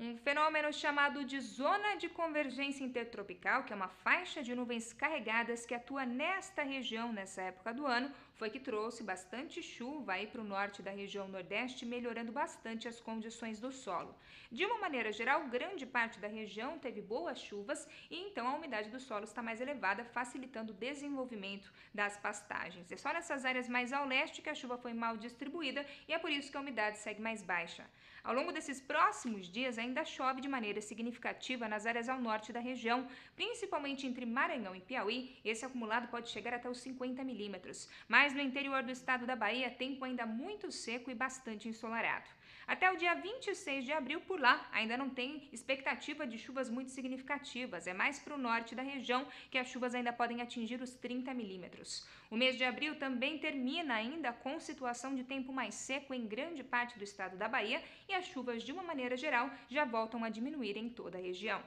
Um fenômeno chamado de zona de convergência intertropical, que é uma faixa de nuvens carregadas que atua nesta região nessa época do ano, foi que trouxe bastante chuva aí para o norte da região nordeste, melhorando bastante as condições do solo. De uma maneira geral, grande parte da região teve boas chuvas e então a umidade do solo está mais elevada, facilitando o desenvolvimento das pastagens. É só nessas áreas mais ao leste que a chuva foi mal distribuída e é por isso que a umidade segue mais baixa. Ao longo desses próximos dias, ainda chove de maneira significativa nas áreas ao norte da região, principalmente entre Maranhão e Piauí. Esse acumulado pode chegar até os 50 milímetros. Mas no interior do estado da Bahia, tempo ainda muito seco e bastante ensolarado. Até o dia 26 de abril, por lá, ainda não tem expectativa de chuvas muito significativas. É mais para o norte da região que as chuvas ainda podem atingir os 30 milímetros. O mês de abril também termina ainda com situação de tempo mais seco em grande parte do estado da Bahia e as chuvas, de uma maneira geral, já voltam a diminuir em toda a região.